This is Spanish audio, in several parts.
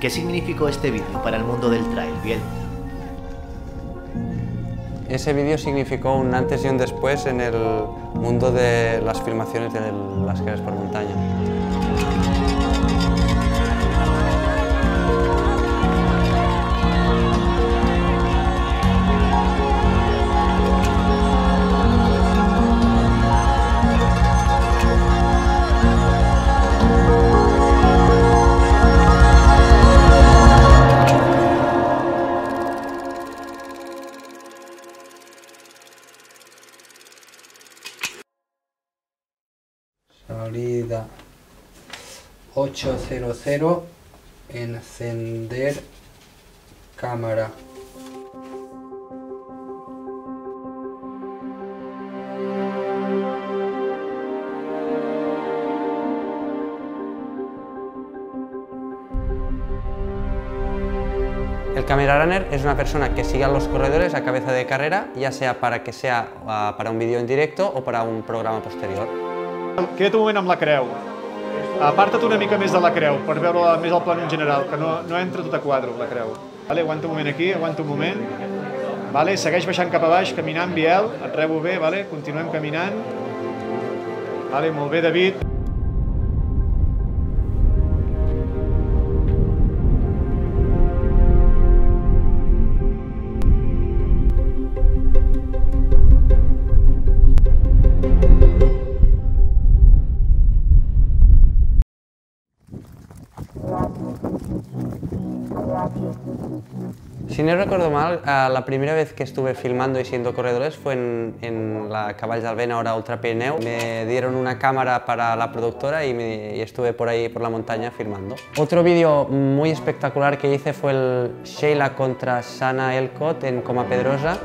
¿Qué significó este vídeo para el mundo del trail, Biel? Ese vídeo significó un antes y un después en el mundo de las filmaciones de las carreras por montaña. Salida 800, encender cámara. El camera runner es una persona que sigue a los corredores a cabeza de carrera, ya sea para que sea uh, para un vídeo en directo o para un programa posterior. Queda't un moment amb la creu. Aparta't una mica més de la creu per veure més el plànol general, que no, no entra tot a quadre la creu. Vale, aguanta un moment aquí, aguanta un moment. Vale, segueix baixant cap a baix, caminant, Biel, et rebo bé, vale? continuem caminant. Vale, molt bé, David. Si no recuerdo mal, la primera vez que estuve filmando y siendo corredores fue en, la Caballo de Albena, ahora Ultra Pirineo. Me dieron una cámara para la productora y, y estuve por ahí, por la montaña, filmando. Otro vídeo muy espectacular que hice fue el Sheila contra Sana Elcott en Coma Pedrosa.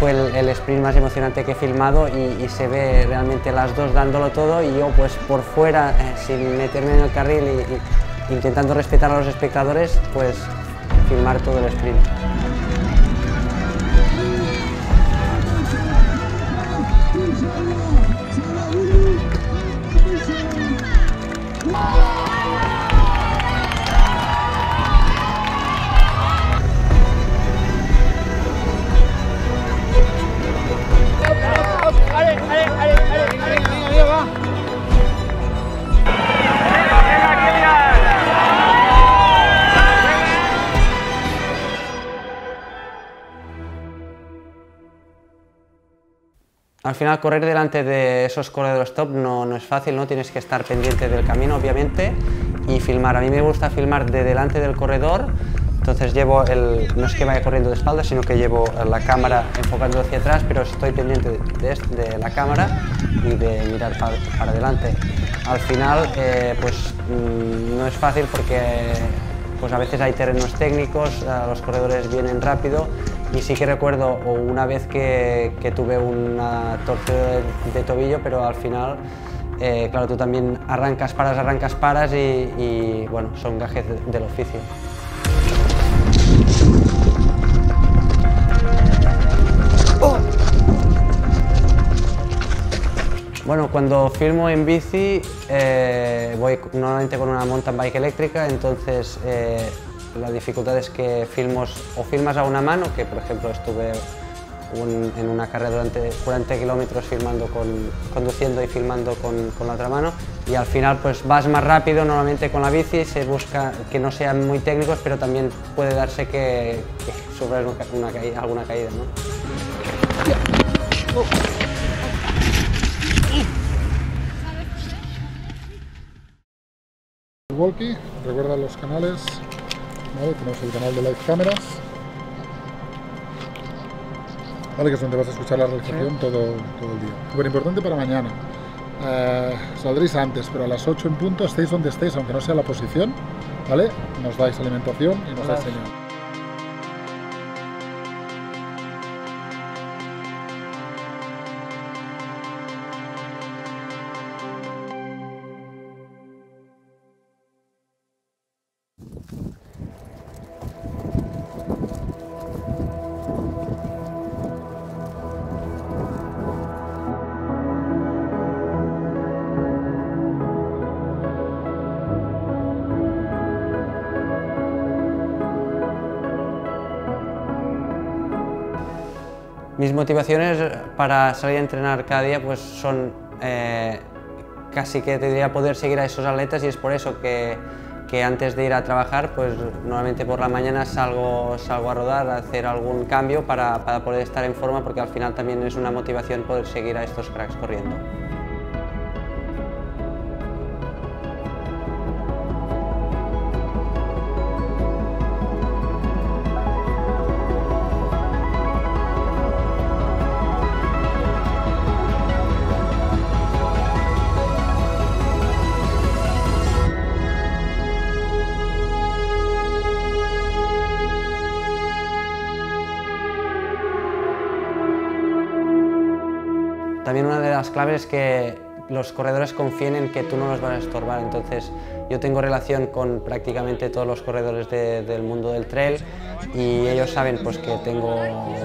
Fue el, sprint más emocionante que he filmado y, se ve realmente las dos dándolo todo y yo pues por fuera, eh, sin meterme en el carril y, intentando respetar a los espectadores, pues filmar todo el sprint. Al final correr delante de esos corredores top no, no, es fácil, ¿no? tienes que estar pendiente del camino obviamente y filmar. A mí me gusta filmar de delante del corredor, entonces llevo el, no es que vaya corriendo de espaldas, sino que llevo la cámara enfocando hacia atrás, pero estoy pendiente de, la cámara y de mirar para, para adelante. Al final eh, pues mm, no es fácil porque pues a veces hay terrenos técnicos, los corredores vienen rápido y sí que recuerdo una vez que, tuve una torcida de, tobillo, pero al final, eh, claro, tú también arrancas, paras, arrancas, paras y, bueno, son gajes del oficio. Oh. Bueno, cuando filmo en bici eh, voy normalmente con una mountain bike eléctrica, entonces eh, la dificultad es que filmos o filmas a una mano, que por ejemplo estuve en una carrera durante 40 kilómetros filmando con, conduciendo y filmando con, con, la otra mano y al final pues vas más rápido normalmente con la bici, se busca que no sean muy técnicos pero también puede darse que, que caída, alguna caída. ¿no? Walkie, recuerda los canales tenemos el canal de Live Cámaras, ¿vale? que es donde vas a escuchar la realización todo, todo el día. Súper importante para mañana. Eh, saldréis antes, pero a las 8 en punto estéis donde estéis, aunque no sea la posición, ¿vale? Nos dais alimentación y nos dais señal. Mis motivaciones para salir a entrenar cada día pues son eh, casi que te diría poder seguir a esos atletas y es por eso que, que, antes de ir a trabajar pues normalmente por la mañana salgo, salgo a rodar, a hacer algún cambio para, para poder estar en forma porque al final también es una motivación poder seguir a estos cracks corriendo. Las claves es que los corredores confíen en que tú no los vas a estorbar, entonces yo tengo relación con prácticamente todos los corredores del mundo del trail y ellos saben pues, que tengo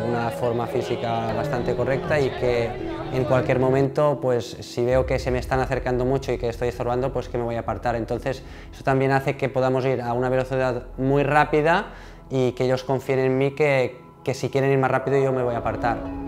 una forma física bastante correcta y que en cualquier momento, pues si veo que se me están acercando mucho y que estoy estorbando, pues que me voy a apartar. Entonces eso también hace que podamos ir a una velocidad muy rápida y que ellos confíen en mí que, que si quieren ir más rápido yo me voy a apartar.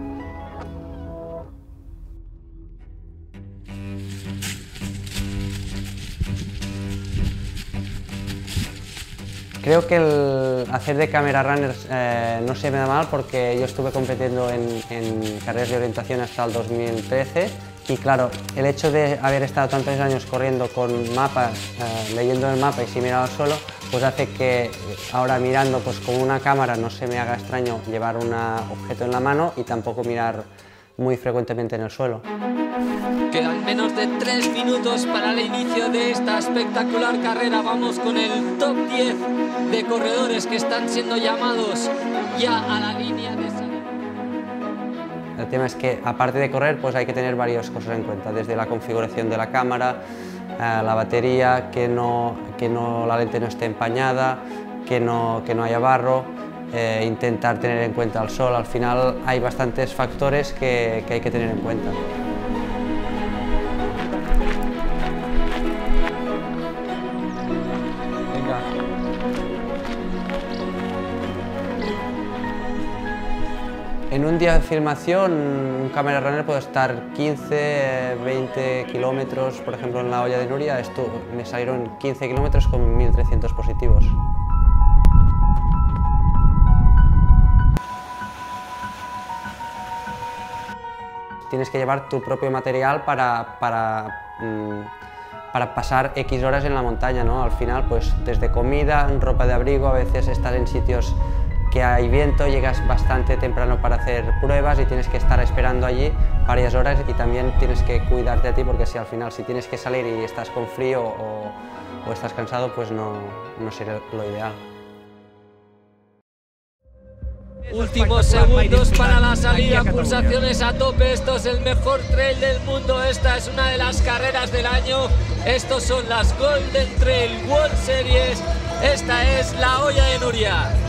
Creo que el hacer de camera runners eh, no se me da mal porque yo estuve compitiendo en, en, carreras de orientación hasta el 2013 y claro, el hecho de haber estado tantos años corriendo con mapas, eh, leyendo el mapa y si miraba solo, pues hace que ahora mirando pues con una cámara no se me haga extraño llevar un objeto en la mano y tampoco mirar muy frecuentemente en el suelo. Quedan menos de tres minutos para el inicio de esta espectacular carrera. Vamos con el top 10 de corredores que están siendo llamados ya a la línea de salida. El tema es que aparte de correr pues hay que tener varias cosas en cuenta, desde la configuración de la cámara, eh, la batería, que, no, que no, la lente no esté empañada, que no, que no haya barro, eh, intentar tener en cuenta el sol. Al final hay bastantes factores que, que hay que tener en cuenta. En un día de filmación, un cámara runner puede estar 15, 20 kilómetros, por ejemplo en la olla de Nuria, esto, me salieron 15 kilómetros con 1300 positivos. tienes que llevar tu propio material para, para, mmm, para, pasar X horas en la montaña, ¿no? Al final, pues desde comida, ropa de abrigo, a veces estás en sitios que hay viento, llegas bastante temprano para hacer pruebas y tienes que estar esperando allí varias horas y también tienes que cuidarte a ti porque si al final si tienes que salir y estás con frío o, o estás cansado, pues no, no sería lo ideal. Últimos segundos para la salida, pulsaciones a tope, esto es el mejor trail del mundo, esta es una de las carreras del año, estos son las Golden Trail World Series, esta es la olla de Nuria.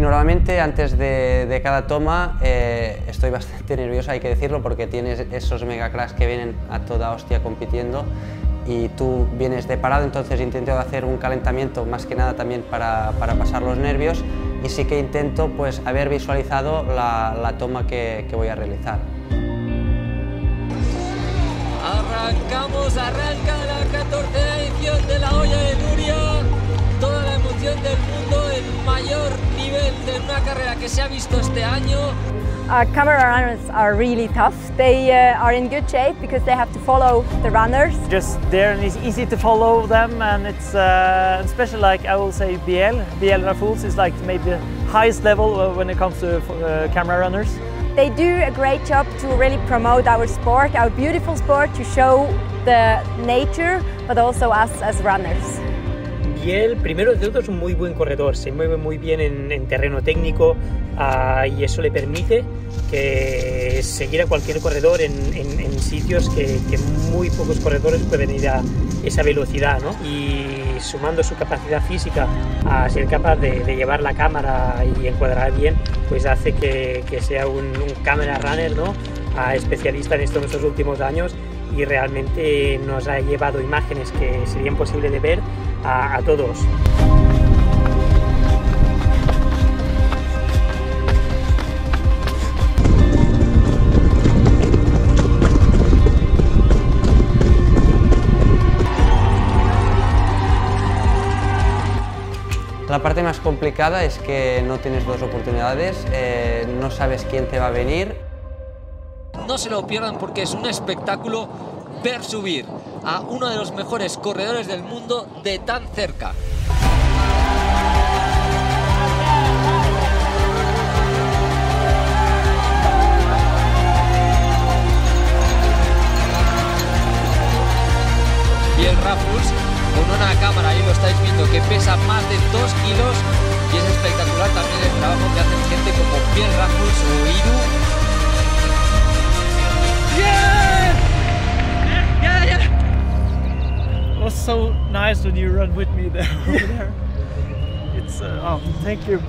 Normalmente antes de, de cada toma eh, estoy bastante nervioso, hay que decirlo, porque tienes esos mega cracks que vienen a toda hostia compitiendo y tú vienes de parado, entonces intento hacer un calentamiento más que nada también para, para pasar los nervios y sí que intento pues haber visualizado la, toma que, que voy a realizar. Arrancamos, arranca la 14 edición de la olla de Nuria, toda la emoción del mundo, el mayor nivel de una carrera que se ha visto este año. Our camera runners are really tough. They uh, are in good shape because they have to follow the runners. Just there and it's easy to follow them and it's uh, especially like I will say BL, BL Raffles is like maybe the highest level when it comes to uh, camera runners. They do a great job to really promote our sport, our beautiful sport, to show the nature, but also us as runners. Biel, primero de todo, es un muy buen corredor, se mueve muy bien en, en terreno técnico uh, y eso le permite que seguir a cualquier corredor en, en, en sitios que, que, muy pocos corredores pueden ir a esa velocidad, ¿no? Y sumando su capacidad física a ser capaz de, de llevar la cámara y encuadrar bien, pues hace que, que sea un, un, camera runner, ¿no? Uh, especialista en esto en estos últimos años y realmente nos ha llevado imágenes que sería imposible de ver a, a todos. La parte más complicada es que no tienes dos oportunidades, eh, no sabes quién te va a venir. No se lo pierdan porque es un espectáculo ver subir a uno de los mejores corredores del mundo de tan cerca. Y el Raffles con una cámara, ahí lo estáis viendo, que pesa más de 2 kilos y es espectacular también el trabajo que hacen gente como Pierre Raffles o Iru. Yeah, was so nice when you run with me there over there. It's uh, oh, thank you.